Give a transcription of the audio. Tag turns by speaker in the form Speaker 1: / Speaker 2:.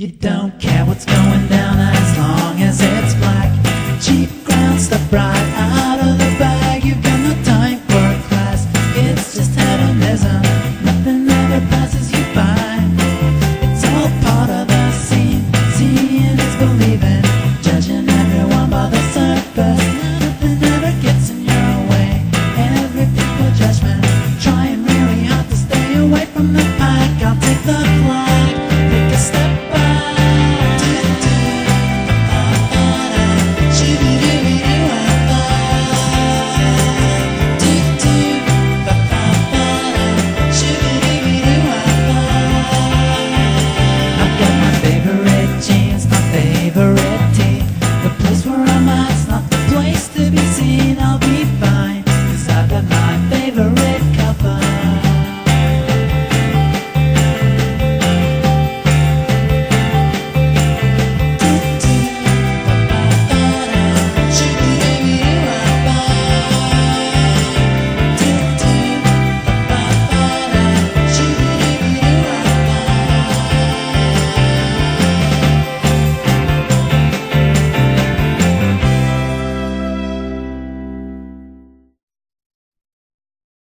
Speaker 1: You don't care what's going down as long as it's black. Cheap ground stuff right out of the bag. You've got no time for class. It's just hedonism. Nothing ever passes you. favorite